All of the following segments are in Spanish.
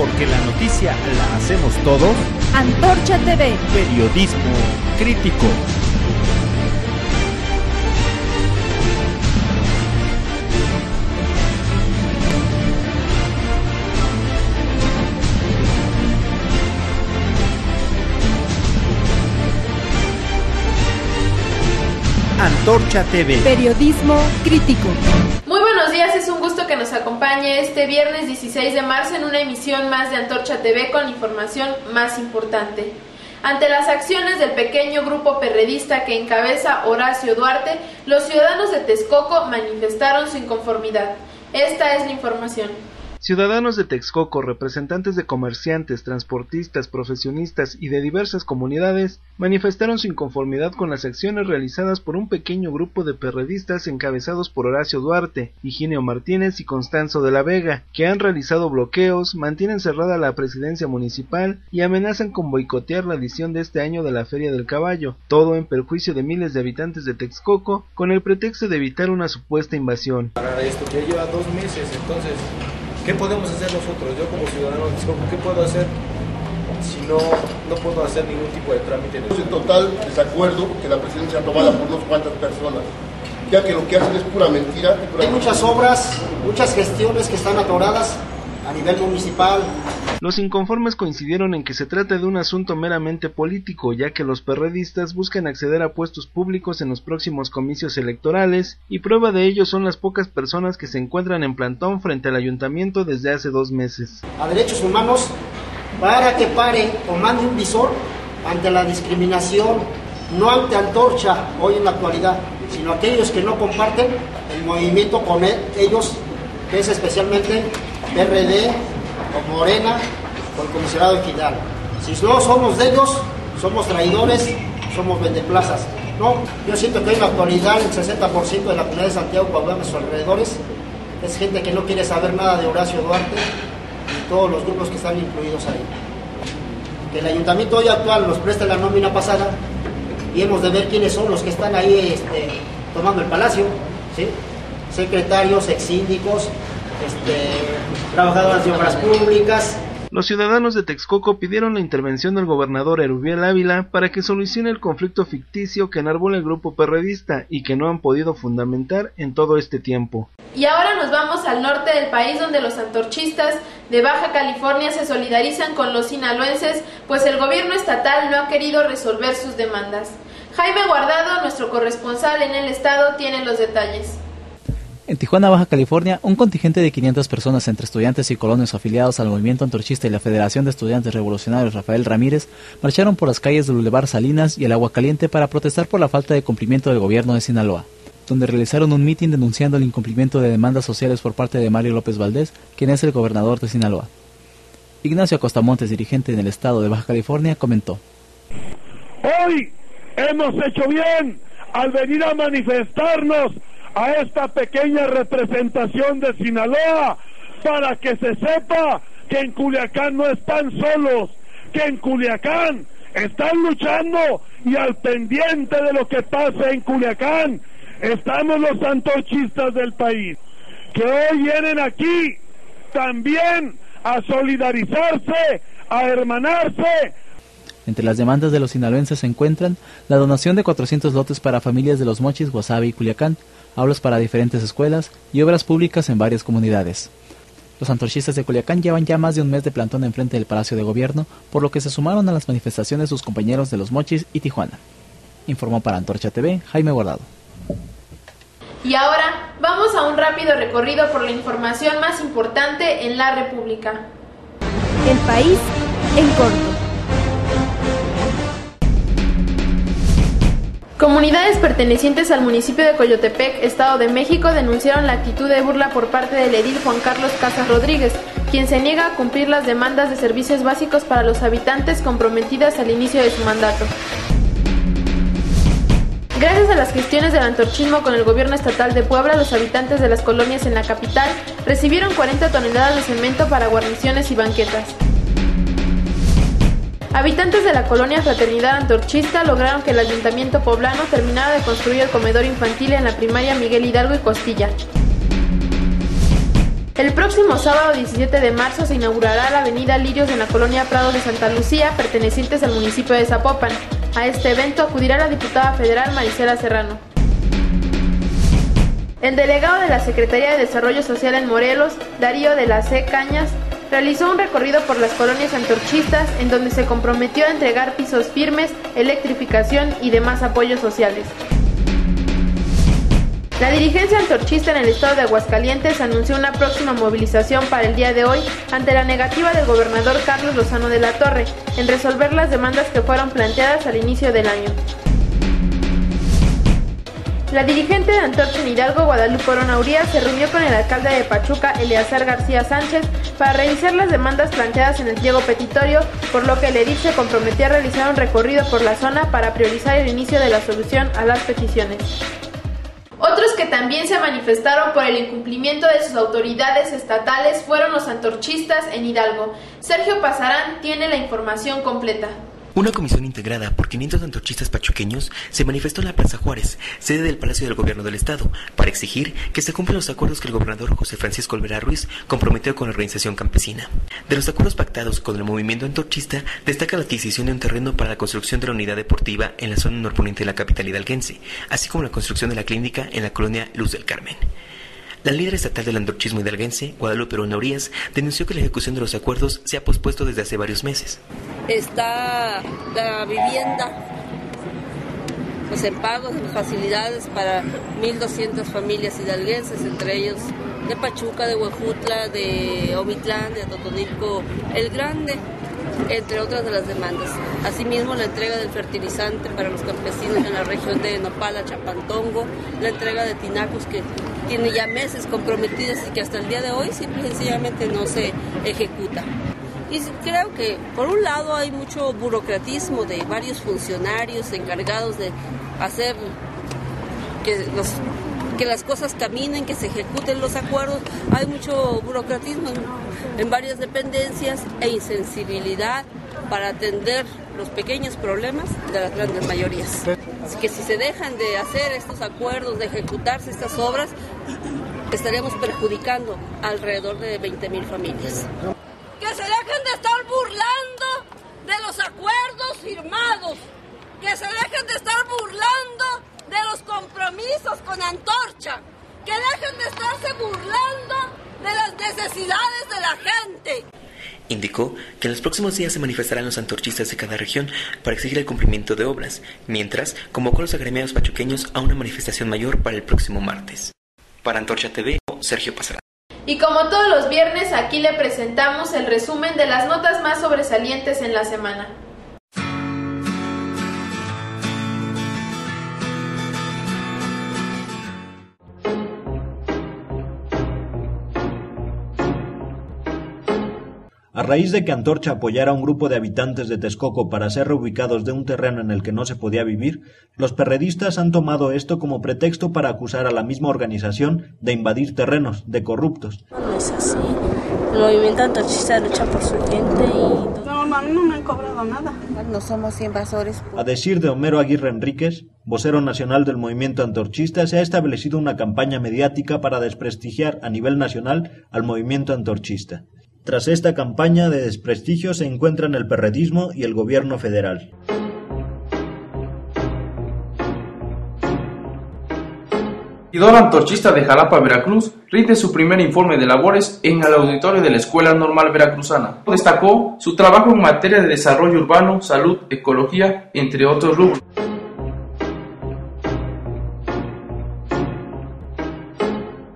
porque la noticia la hacemos todos. Antorcha TV. Periodismo crítico. Antorcha TV. Periodismo crítico. Muy buenos días, es un gusto nos acompañe este viernes 16 de marzo en una emisión más de Antorcha TV con información más importante. Ante las acciones del pequeño grupo perredista que encabeza Horacio Duarte, los ciudadanos de Texcoco manifestaron su inconformidad. Esta es la información. Ciudadanos de Texcoco, representantes de comerciantes, transportistas, profesionistas y de diversas comunidades manifestaron su inconformidad con las acciones realizadas por un pequeño grupo de perredistas encabezados por Horacio Duarte, Higinio Martínez y Constanzo de la Vega, que han realizado bloqueos, mantienen cerrada la presidencia municipal y amenazan con boicotear la edición de este año de la Feria del Caballo, todo en perjuicio de miles de habitantes de Texcoco con el pretexto de evitar una supuesta invasión. ¿Qué podemos hacer nosotros? Yo como ciudadano, ¿qué puedo hacer si no, no puedo hacer ningún tipo de trámite? En total desacuerdo que la presidencia sea tomada por unas cuantas personas, ya que lo que hacen es pura mentira. Hay muchas obras, muchas gestiones que están atoradas a nivel municipal. Los inconformes coincidieron en que se trata de un asunto meramente político, ya que los perredistas buscan acceder a puestos públicos en los próximos comicios electorales, y prueba de ello son las pocas personas que se encuentran en plantón frente al ayuntamiento desde hace dos meses. A derechos humanos para que pare o mande un visor ante la discriminación, no ante antorcha hoy en la actualidad, sino aquellos que no comparten el movimiento con ellos, es especialmente PRD, con Morena, con el comisionado Equidad. Si no somos de ellos, somos traidores, somos vendeplazas. No, yo siento que en la actualidad el 60% de la comunidad de Santiago, cuando a sus alrededores, es gente que no quiere saber nada de Horacio Duarte y todos los grupos que están incluidos ahí. Que el ayuntamiento hoy actual nos preste la nómina pasada y hemos de ver quiénes son los que están ahí este, tomando el palacio, secretarios, ex síndicos, este, trabajadoras de obras públicas. Los ciudadanos de Texcoco pidieron la intervención del gobernador Erubiel Ávila para que solucione el conflicto ficticio que enarbola el grupo perredista y que no han podido fundamentar en todo este tiempo. Y ahora nos vamos al norte del país donde los antorchistas de Baja California se solidarizan con los sinaloenses, pues el gobierno estatal no ha querido resolver sus demandas. Jaime Guardado, nuestro corresponsal en el estado, tiene los detalles. En Tijuana, Baja California, un contingente de 500 personas entre estudiantes y colonos afiliados al movimiento antorchista y la Federación de Estudiantes Revolucionarios Rafael Ramírez marcharon por las calles del Boulevard Salinas y el Agua Caliente para protestar por la falta de cumplimiento del gobierno de Sinaloa, donde realizaron un mitin denunciando el incumplimiento de demandas sociales por parte de Mario López Valdés, quien es el gobernador de Sinaloa. Ignacio Acostamontes, dirigente en el estado de Baja California, comentó. Hoy hemos hecho bien al venir a manifestarnos a esta pequeña representación de Sinaloa para que se sepa que en Culiacán no están solos, que en Culiacán están luchando y al pendiente de lo que pasa en Culiacán estamos los antorchistas del país, que hoy vienen aquí también a solidarizarse, a hermanarse. Entre las demandas de los sinaloenses se encuentran la donación de 400 lotes para familias de los Mochis, Guasave y Culiacán, aulas para diferentes escuelas y obras públicas en varias comunidades. Los antorchistas de Culiacán llevan ya más de un mes de plantón enfrente del Palacio de Gobierno, por lo que se sumaron a las manifestaciones sus compañeros de Los Mochis y Tijuana. Informó para Antorcha TV Jaime Guardado. Y ahora vamos a un rápido recorrido por la información más importante en la República. El país en corto. Comunidades pertenecientes al municipio de Coyotepec, Estado de México, denunciaron la actitud de burla por parte del edil Juan Carlos Casas Rodríguez, quien se niega a cumplir las demandas de servicios básicos para los habitantes comprometidas al inicio de su mandato. Gracias a las gestiones del antorchismo con el gobierno estatal de Puebla, los habitantes de las colonias en la capital recibieron 40 toneladas de cemento para guarniciones y banquetas. Habitantes de la colonia Fraternidad Antorchista lograron que el ayuntamiento poblano terminara de construir el comedor infantil en la primaria Miguel Hidalgo y Costilla. El próximo sábado 17 de marzo se inaugurará la avenida Lirios en la colonia Prado de Santa Lucía, pertenecientes al municipio de Zapopan. A este evento acudirá la diputada federal Marisela Serrano. El delegado de la Secretaría de Desarrollo Social en Morelos, Darío de la C. Cañas, realizó un recorrido por las colonias antorchistas en donde se comprometió a entregar pisos firmes, electrificación y demás apoyos sociales. La dirigencia antorchista en el estado de Aguascalientes anunció una próxima movilización para el día de hoy ante la negativa del gobernador Carlos Lozano de la Torre en resolver las demandas que fueron planteadas al inicio del año. La dirigente de Antorcha en Hidalgo, Guadalupe Orona se reunió con el alcalde de Pachuca, Eleazar García Sánchez, para revisar las demandas planteadas en el pliego petitorio, por lo que el edil se comprometió a realizar un recorrido por la zona para priorizar el inicio de la solución a las peticiones. Otros que también se manifestaron por el incumplimiento de sus autoridades estatales fueron los antorchistas en Hidalgo. Sergio Pasarán tiene la información completa. Una comisión integrada por 500 antorchistas pachuqueños se manifestó en la Plaza Juárez, sede del Palacio del Gobierno del Estado, para exigir que se cumplan los acuerdos que el gobernador José Francisco Olvera Ruiz comprometió con la organización campesina. De los acuerdos pactados con el movimiento antorchista, destaca la adquisición de un terreno para la construcción de la unidad deportiva en la zona norponiente de la capital hidalguense, así como la construcción de la clínica en la colonia Luz del Carmen. La líder estatal del andorchismo hidalguense, Guadalupe Ronaurías, denunció que la ejecución de los acuerdos se ha pospuesto desde hace varios meses. Está la vivienda pues en pagos, en facilidades para 1.200 familias hidalguenses, entre ellos de Pachuca, de Huejutla, de Omitlán, de Totonilco, El Grande, entre otras de las demandas. Asimismo, la entrega del fertilizante para los campesinos en la región de Nopala, Chapantongo, la entrega de tinacos que tiene ya meses comprometidos y que hasta el día de hoy simple y sencillamente no se ejecuta. Y creo que por un lado hay mucho burocratismo de varios funcionarios encargados de hacer que los que las cosas caminen, que se ejecuten los acuerdos. Hay mucho burocratismo en, varias dependencias e insensibilidad para atender los pequeños problemas de las grandes mayorías. Que si se dejan de hacer estos acuerdos, de ejecutarse estas obras, estaremos perjudicando alrededor de 20 mil familias. Que se dejen de estar burlando de los acuerdos firmados, que se dejen de estar burlando de los compromisos con Antorcha, que dejen de estarse burlando de las necesidades de la gente. Indicó que en los próximos días se manifestarán los antorchistas de cada región para exigir el cumplimiento de obras, mientras convocó a los agremiados pachuqueños a una manifestación mayor para el próximo martes. Para Antorcha TV, Sergio Pasarán. Y como todos los viernes, aquí le presentamos el resumen de las notas más sobresalientes en la semana. A raíz de que Antorcha apoyara a un grupo de habitantes de Texcoco para ser reubicados de un terreno en el que no se podía vivir, los perredistas han tomado esto como pretexto para acusar a la misma organización de invadir terrenos, de corruptos. No es así. El movimiento antorchista lucha por su gente y... No, a mí no me han cobrado nada. No somos invasores. A decir de Homero Aguirre Enríquez, vocero nacional del movimiento antorchista, se ha establecido una campaña mediática para desprestigiar a nivel nacional al movimiento antorchista. Tras esta campaña de desprestigio se encuentran el perredismo y el gobierno federal. regidor antorchista de Jalapa, Veracruz, rinde su primer informe de labores en el auditorio de la Escuela Normal Veracruzana. Destacó su trabajo en materia de desarrollo urbano, salud, ecología, entre otros rubros.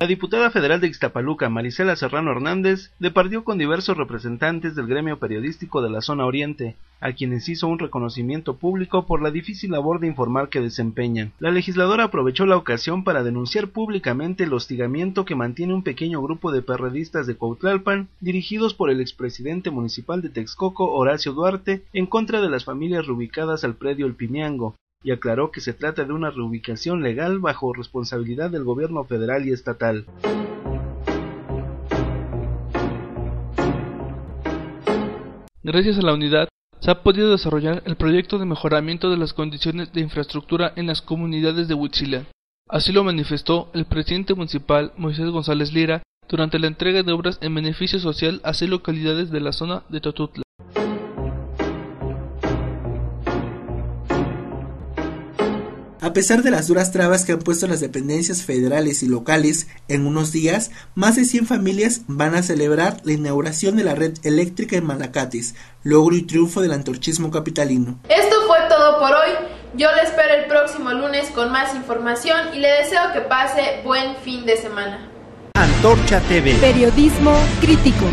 La diputada federal de Ixtapaluca, Marisela Serrano Hernández, departió con diversos representantes del gremio periodístico de la zona oriente, a quienes hizo un reconocimiento público por la difícil labor de informar que desempeñan. La legisladora aprovechó la ocasión para denunciar públicamente el hostigamiento que mantiene un pequeño grupo de perredistas de Cuautlalpan, dirigidos por el expresidente municipal de Texcoco, Horacio Duarte, en contra de las familias reubicadas al predio El Pimiango, y aclaró que se trata de una reubicación legal bajo responsabilidad del gobierno federal y estatal. Gracias a la unidad, se ha podido desarrollar el proyecto de mejoramiento de las condiciones de infraestructura en las comunidades de Huitzilán. Así lo manifestó el presidente municipal Moisés González Lira durante la entrega de obras en beneficio social a seis localidades de la zona de Totutla. A pesar de las duras trabas que han puesto las dependencias federales y locales, en unos días, más de 100 familias van a celebrar la inauguración de la red eléctrica en Malacates, logro y triunfo del antorchismo capitalino. Esto fue todo por hoy. Yo le espero el próximo lunes con más información y le deseo que pase buen fin de semana. Antorcha TV. Periodismo crítico.